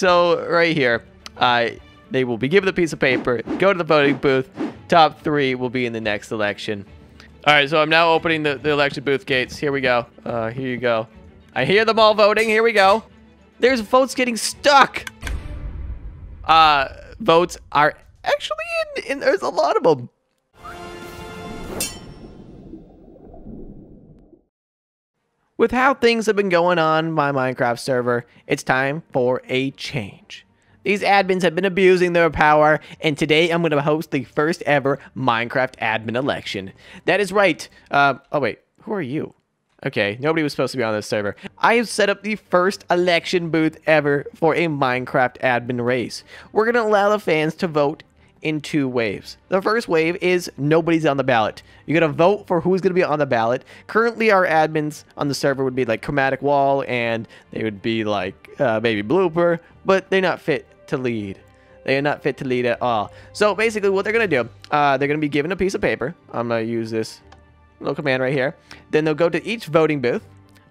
So right here, uh, they will be given a piece of paper, go to the voting booth. Top three will be in the next election. All right, so I'm now opening the, the election booth gates. Here we go. Uh, here you go. I hear them all voting. Here we go. There's votes getting stuck. Uh, votes are actually in, in there's a lot of them. With how things have been going on my Minecraft server, it's time for a change. These admins have been abusing their power, and today I'm going to host the first ever Minecraft admin election. That is right. Uh, oh, wait. Who are you? Okay, nobody was supposed to be on this server. I have set up the first election booth ever for a Minecraft admin race. We're going to allow the fans to vote in two waves. The first wave is nobody's on the ballot. You're going to vote for who's going to be on the ballot. Currently, our admins on the server would be like Chromatic Wall and they would be like uh, Baby Blooper, but they're not fit to lead. They are not fit to lead at all. So basically what they're going to do, uh, they're going to be given a piece of paper. I'm going to use this little command right here. Then they'll go to each voting booth.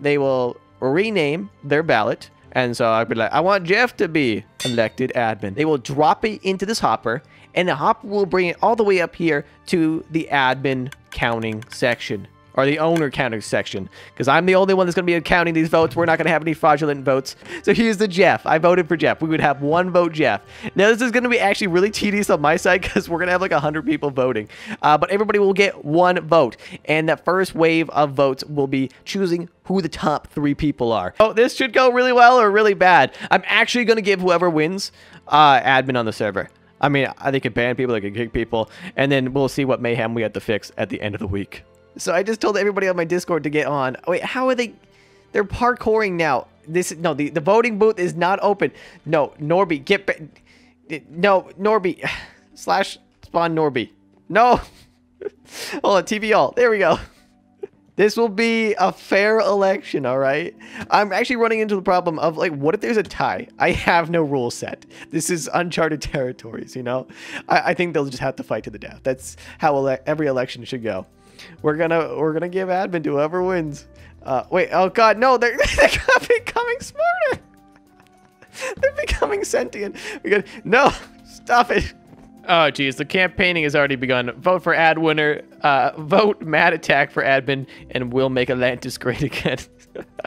They will rename their ballot. And so I'd be like, I want Jeff to be elected admin. They will drop it into this hopper and the hop will bring it all the way up here to the admin counting section or the owner counting section because I'm the only one that's going to be counting these votes. We're not going to have any fraudulent votes. So here's the Jeff. I voted for Jeff. We would have one vote Jeff. Now this is going to be actually really tedious on my side because we're going to have like 100 people voting. Uh, but everybody will get one vote. And that first wave of votes will be choosing who the top three people are. Oh, this should go really well or really bad. I'm actually going to give whoever wins uh, admin on the server. I mean, they could ban people, they could kick people, and then we'll see what mayhem we have to fix at the end of the week. So I just told everybody on my Discord to get on. Wait, how are they? They're parkouring now. This no, the the voting booth is not open. No, Norby, get back. No, Norby, slash spawn Norby. No. Hold on, TV all. There we go. This will be a fair election, all right? I'm actually running into the problem of, like, what if there's a tie? I have no rule set. This is uncharted territories, you know? I, I think they'll just have to fight to the death. That's how ele every election should go. We're gonna we're gonna give admin to whoever wins. Uh, wait, oh god, no, they're, they're becoming smarter. they're becoming sentient. We got no, stop it. Oh, geez, the campaigning has already begun. Vote for ad winner. Uh, vote Mad Attack for admin, and we'll make Atlantis great again.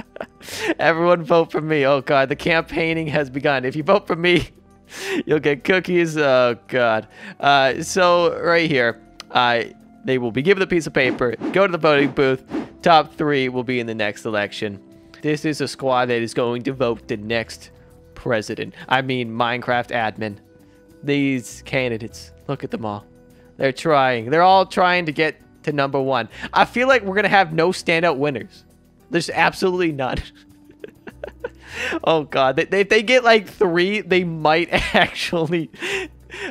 Everyone vote for me. Oh, God, the campaigning has begun. If you vote for me, you'll get cookies. Oh, God. Uh, so, right here, uh, they will be given a piece of paper, go to the voting booth. Top three will be in the next election. This is a squad that is going to vote the next president. I mean, Minecraft admin. These candidates, look at them all. They're trying. They're all trying to get to number one. I feel like we're going to have no standout winners. There's absolutely none. oh, God. If they get like three, they might actually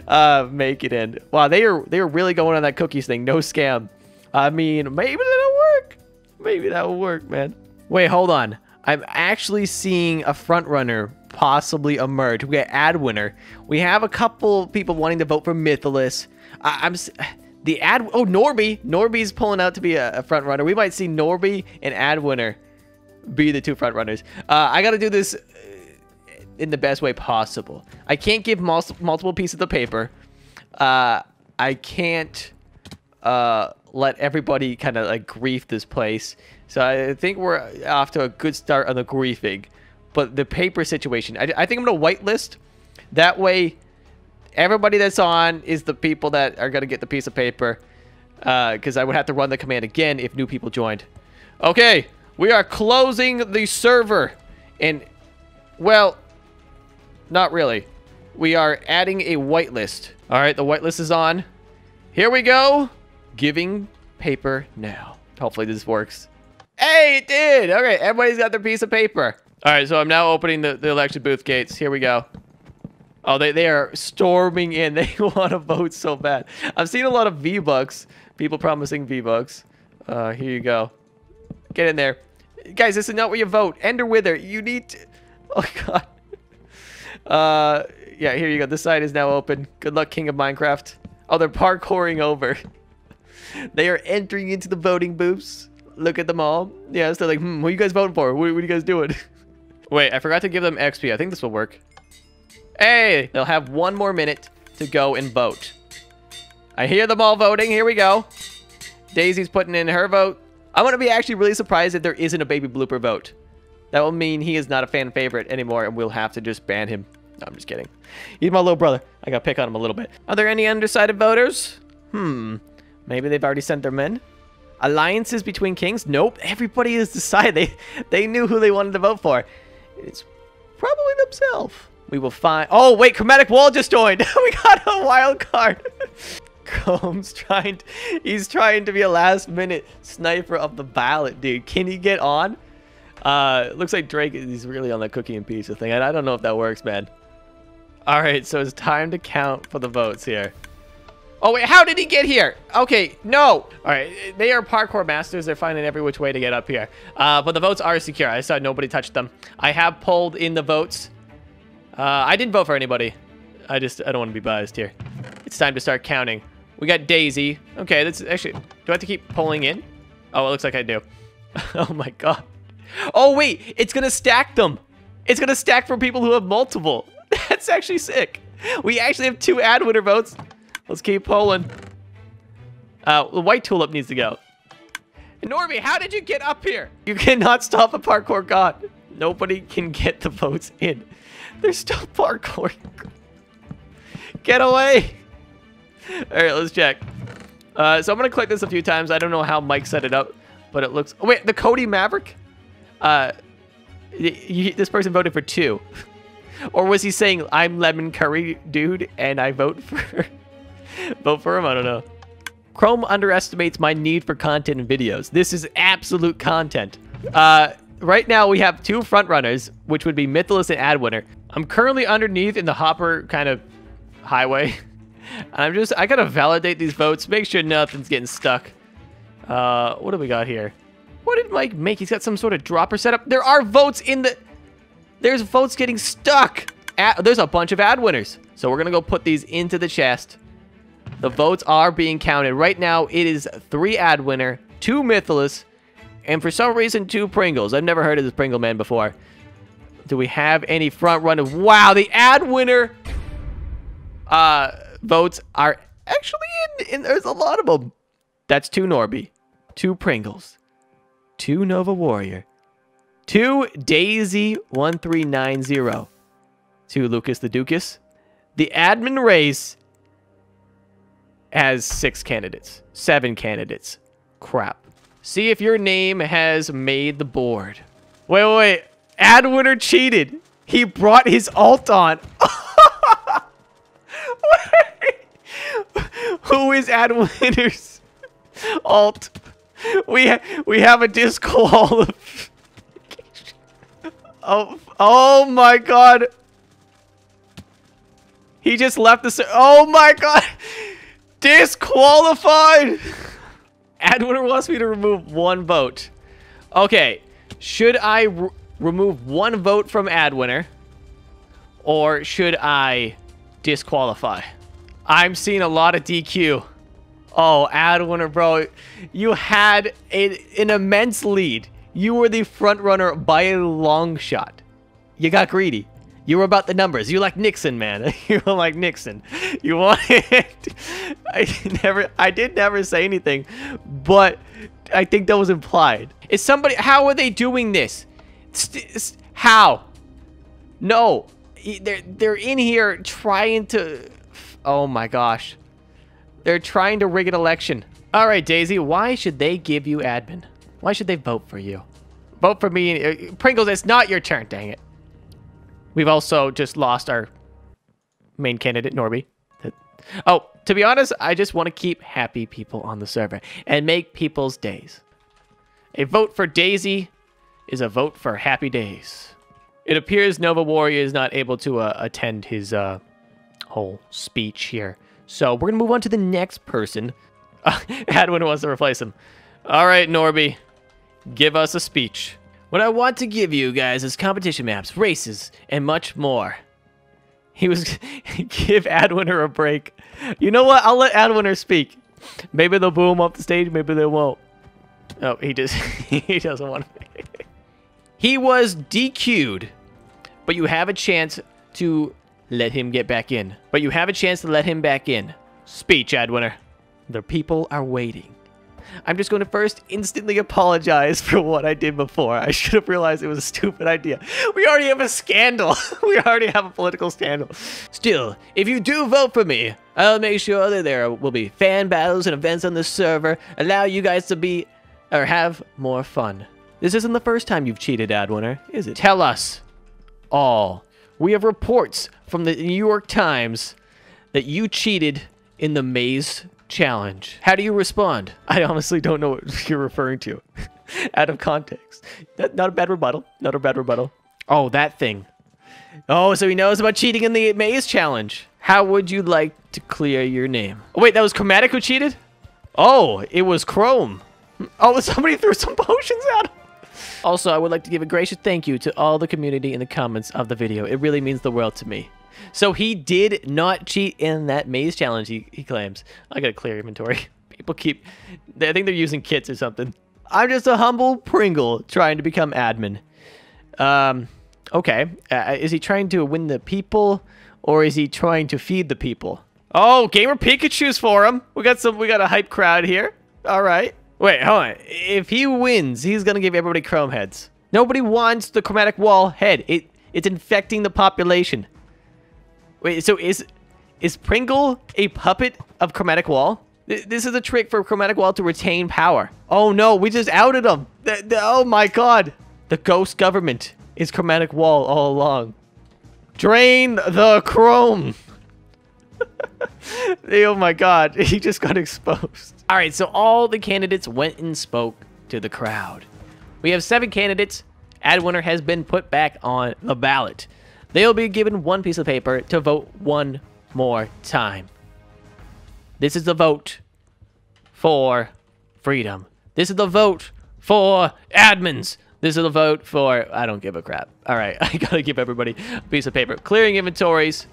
uh, make it in. Wow, they are they are really going on that cookies thing. No scam. I mean, maybe that'll work. Maybe that will work, man. Wait, hold on. I'm actually seeing a front runner possibly emerge. We got ad winner. We have a couple people wanting to vote for Mythalus. I, am the ad. Oh, Norby. Norby's pulling out to be a, a front runner. We might see Norby and ad winner be the two front runners. Uh, I got to do this in the best way possible. I can't give mul multiple pieces of the paper. Uh, I can't uh, let everybody kind of like grief this place. So I think we're off to a good start on the griefing. But the paper situation, I, I think I'm going to whitelist. That way, everybody that's on is the people that are going to get the piece of paper. Because uh, I would have to run the command again if new people joined. Okay, we are closing the server. And, well, not really. We are adding a whitelist. All right, the whitelist is on. Here we go. Giving paper now. Hopefully this works. Hey, it did. Okay, everybody's got their piece of paper. All right, so I'm now opening the, the election booth gates. Here we go. Oh, they, they are storming in. They want to vote so bad. I've seen a lot of V-Bucks. People promising V-Bucks. Uh, here you go. Get in there. Guys, this is not where you vote. Ender Wither, you need to... Oh, God. Uh, yeah, here you go. This side is now open. Good luck, King of Minecraft. Oh, they're parkouring over. they are entering into the voting booths. Look at them all. Yeah, so they're like, hmm, what are you guys voting for? What, what are you guys doing? Wait, I forgot to give them XP. I think this will work. Hey, they'll have one more minute to go and vote. I hear them all voting. Here we go. Daisy's putting in her vote. I'm going to be actually really surprised if there isn't a baby blooper vote. That will mean he is not a fan favorite anymore, and we'll have to just ban him. No, I'm just kidding. He's my little brother. I got to pick on him a little bit. Are there any undecided voters? Hmm. Maybe they've already sent their men? Alliances between kings? Nope. Everybody has decided. They, they knew who they wanted to vote for. It's probably themselves. We will find... Oh, wait. Chromatic Wall just joined. we got a wild card. Combs trying... To, he's trying to be a last-minute sniper of the ballot, dude. Can he get on? Uh, looks like Drake is really on the cookie and pizza thing. I, I don't know if that works, man. All right, so it's time to count for the votes here. Oh, wait, how did he get here? Okay, no. All right, they are parkour masters. They're finding every which way to get up here. Uh, but the votes are secure. I saw nobody touched them. I have pulled in the votes. Uh, I didn't vote for anybody. I just, I don't want to be biased here. It's time to start counting. We got Daisy. Okay, that's actually, do I have to keep pulling in? Oh, it looks like I do. oh my God. Oh, wait, it's to stack them. It's to stack for people who have multiple. That's actually sick. We actually have two ad winner votes. Let's keep pulling. Uh, the white tulip needs to go. Normie, how did you get up here? You cannot stop a parkour god. Nobody can get the votes in. There's still parkour. Get away. All right, let's check. Uh, so I'm going to click this a few times. I don't know how Mike set it up, but it looks... Oh, wait, the Cody Maverick? Uh, this person voted for two. or was he saying, I'm lemon curry dude, and I vote for... vote for him? I don't know. Chrome underestimates my need for content and videos. This is absolute content. Uh, right now, we have two front runners, which would be Mythilus and Adwinner. I'm currently underneath in the hopper kind of highway. And I'm just, I gotta validate these votes, make sure nothing's getting stuck. Uh, what do we got here? What did Mike make? He's got some sort of dropper setup. There are votes in the... There's votes getting stuck. Ad, there's a bunch of ad winners. So we're to go put these into the chest. The votes are being counted. Right now, it is three ad winner, two Mythilus, and for some reason, two Pringles. I've never heard of this Pringle man before. Do we have any front runners? Wow, the ad winner uh, votes are actually in, in. There's a lot of them. That's two Norby, two Pringles, two Nova Warrior, two Daisy1390, two Lucas the Dukas. The admin race has six candidates, seven candidates. Crap. See if your name has made the board. Wait, wait, wait. Ad winner cheated. He brought his alt on. Who is ad winner's alt? We ha we have a disqualification. Oh, oh my god. He just left the... Oh my god. Disqualified. Adwinner wants me to remove one vote. Okay. Should I re remove one vote from Adwinner? Or should I disqualify? I'm seeing a lot of DQ. Oh, Adwinner, bro. You had a, an immense lead. You were the front runner by a long shot. You got greedy. You were about the numbers. You like Nixon, man. you were like Nixon. You wanted... I never... I did never say anything, but I think that was implied. Is somebody... How are they doing this? How? No. They're, they're in here trying to... Oh my gosh. They're trying to rig an election. All right, Daisy, why should they give you admin? Why should they vote for you? Vote for me. Uh, Pringles, it's not your turn, dang it. We've also just lost our main candidate, Norby. Oh, to be honest, I just want to keep happy people on the server and make people's days. A vote for Daisy is a vote for happy days. It appears Nova Warrior is not able to uh, attend his uh, whole speech here. So we're going to move on to the next person. Adwin wants to replace him. All right, Norby. Give us a speech. What I want to give you guys is competition maps, races, and much more. He was... give Adwinner a break. You know what? I'll let Adwinner speak. Maybe they'll boo him off the stage, maybe they won't. Oh, he just... he doesn't want to... he was DQ'd, but you have a chance to let him get back in. But you have a chance to let him back in. Speech, Adwinner. The people are waiting. I'm just going to first instantly apologize for what I did before. I should have realized it was a stupid idea. We already have a scandal. we already have a political scandal. Still, if you do vote for me, I'll make sure that there will be fan battles and events on the server, allow you guys to be or have more fun. This isn't the first time you've cheated, Adwinner, is it? Tell us all. We have reports from the New York Times that you cheated in the maze challenge. How do you respond? I honestly don't know what you're referring to. Out of context. Not a bad rebuttal. Not a bad rebuttal. Oh, that thing. Oh, so he knows about cheating in the maze challenge. How would you like to clear your name? Oh, wait, that was Chromatic who cheated? Oh, it was Chrome. Oh, somebody threw some potions at him. Also, I would like to give a gracious thank you to all the community in the comments of the video. It really means the world to me. So he did not cheat in that maze challenge, he, he claims. I gotta clear inventory. People keep... I think they're using kits or something. I'm just a humble Pringle trying to become admin. Um, okay. Uh, is he trying to win the people, or is he trying to feed the people? Oh, Gamer Pikachu's for him. We got some. We got a hype crowd here. All right. Wait, hold on. If he wins, he's gonna give everybody chrome heads. Nobody wants the chromatic wall head. It it's infecting the population. Wait, so is is Pringle a puppet of chromatic wall? This is a trick for Chromatic Wall to retain power. Oh no, we just outed him. Oh my god. The ghost government is Chromatic Wall all along. Drain the chrome. oh my god, he just got exposed. All right, so all the candidates went and spoke to the crowd. We have seven candidates. Adwinner has been put back on the ballot. They'll be given one piece of paper to vote one more time. This is the vote for freedom. This is the vote for admins. This is the vote for... I don't give a crap. All right, I gotta give everybody a piece of paper. Clearing inventories,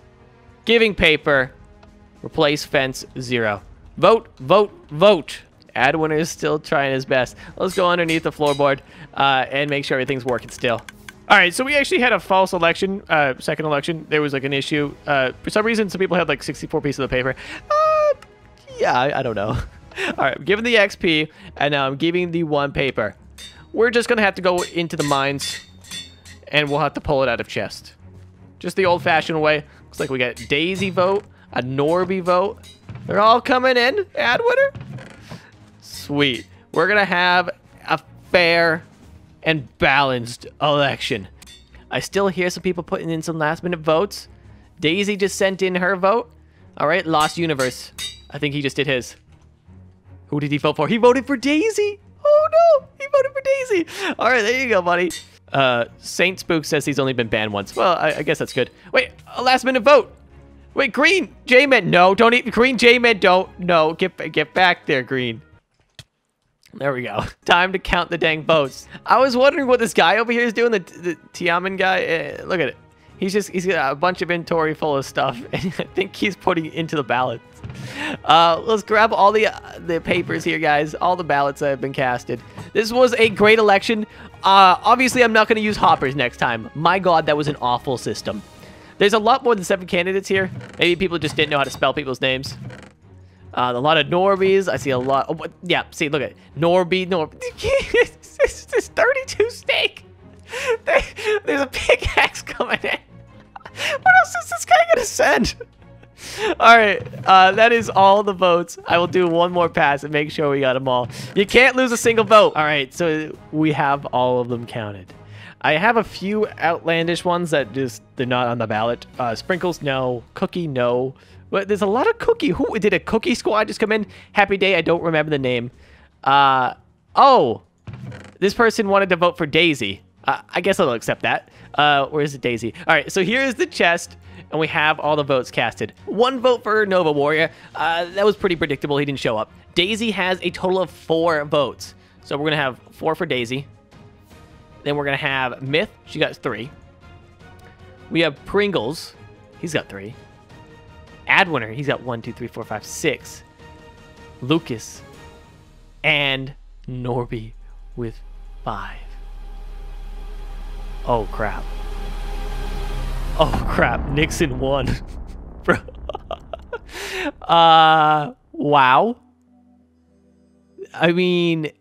giving paper, replace fence, zero. Vote, vote, vote. Adwinner is still trying his best. Let's go underneath the floorboard uh, and make sure everything's working still. All right, so we actually had a false election, uh, second election. There was like an issue. Uh, for some reason, some people had like 64 pieces of the paper. Uh, yeah, I, I don't know. All right, I'm giving the XP, and now I'm giving the one paper. We're just going to have to go into the mines, and we'll have to pull it out of chest. Just the old-fashioned way. Looks like we got Daisy vote, a Norby vote. They're all coming in. Adwinner. Sweet. We're going to have a fair and balanced election. I still hear some people putting in some last minute votes. Daisy just sent in her vote. All right, Lost Universe. I think he just did his. Who did he vote for? He voted for Daisy. Oh no, he voted for Daisy. All right, there you go, buddy. Uh, Saint Spook says he's only been banned once. Well, I, I guess that's good. Wait, a last minute vote. Wait, Green J-Med, no, don't eat Green J-Med, don't, no, get get back there, Green. There we go. Time to count the dang votes. I was wondering what this guy over here is doing, the, the Tiaman guy. Uh, look at it. He's just, he's got a bunch of inventory full of stuff, and I think he's putting into the ballots. Uh, let's grab all the uh, the papers here, guys. All the ballots that have been casted. This was a great election. Uh, obviously, I'm not going to use hoppers next time. My god, that was an awful system. There's a lot more than seven candidates here. Maybe people just didn't know how to spell people's names. Uh, a lot of Norbies. I see a lot. Oh, yeah, see, look at Norby, Norby. There's 32 steak. There's a pickaxe coming in. What else is this guy gonna send? all right, uh, that is all the votes. I will do one more pass and make sure we got them all. You can't lose a single vote. All right, so we have all of them counted. I have a few outlandish ones that just, they're not on the ballot. Uh, Sprinkles, no. Cookie, no. But there's a lot of cookie. Who did a cookie squad just come in? Happy day. I don't remember the name. Uh, oh, this person wanted to vote for Daisy. Uh, I guess I'll accept that. Uh, where is it, Daisy? All right, so here is the chest, and we have all the votes casted. One vote for Nova Warrior. Uh, that was pretty predictable. He didn't show up. Daisy has a total of four votes. So we're going to have four for Daisy. Then we're going to have Myth. She got three. We have Pringles. He's got three. Adwinner, he's got one, two, three, four, five, six. Lucas and Norby with five. Oh crap. Oh crap, Nixon won. Bro. uh wow. I mean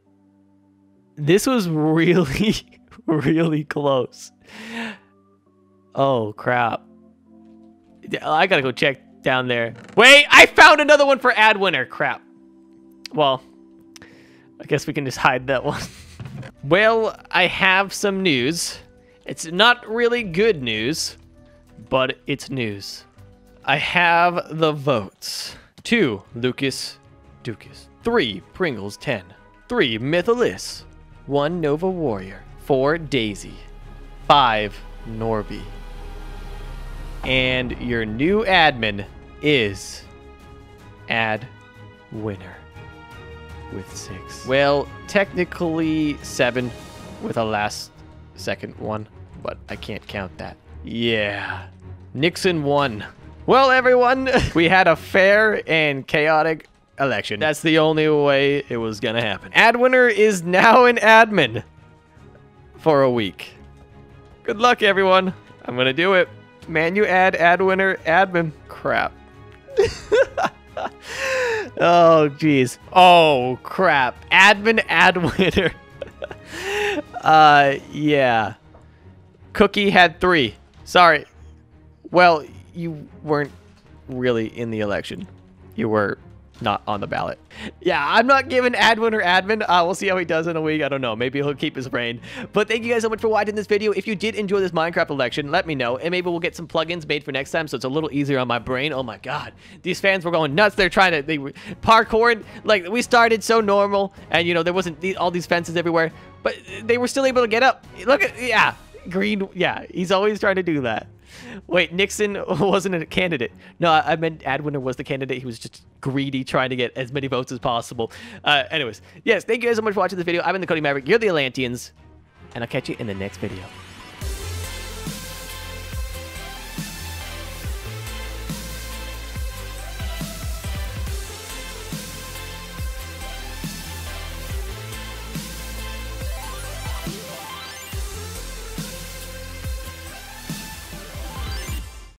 this was really really close. Oh crap. I gotta go check down there. Wait, I found another one for ad winner. Crap. Well, I guess we can just hide that one. well, I have some news. It's not really good news, but it's news. I have the votes. Two, Lucas Dukas. Three, Pringles 10. Three, Mythalis. One, Nova Warrior. Four, Daisy. Five, Norby. And your new admin is Ad Winner with six. Well, technically seven with a last second one, but I can't count that. Yeah. Nixon won. Well, everyone, we had a fair and chaotic election. That's the only way it was gonna happen. Ad winner is now an admin for a week. Good luck, everyone. I'm gonna do it. Man, you add ad winner admin. Crap. oh, jeez. Oh, crap. Admin ad winner. uh, yeah. Cookie had three. Sorry. Well, you weren't really in the election. You were not on the ballot. Yeah, I'm not giving Adwin or admin. Uh, we'll see how he does in a week. I don't know. Maybe he'll keep his brain. But thank you guys so much for watching this video. If you did enjoy this Minecraft election, let me know. And maybe we'll get some plugins made for next time so it's a little easier on my brain. Oh my god. These fans were going nuts. They're trying to... They parkour. Like, we started so normal. And, you know, there wasn't all these fences everywhere. But they were still able to get up. Look at... Yeah. Green... Yeah. He's always trying to do that. Wait, Nixon wasn't a candidate. No, I meant Adwinner was the candidate. He was just greedy, trying to get as many votes as possible. Uh, anyways, yes, thank you guys so much for watching this video. I've been the Cody Maverick. You're the Atlanteans, and I'll catch you in the next video.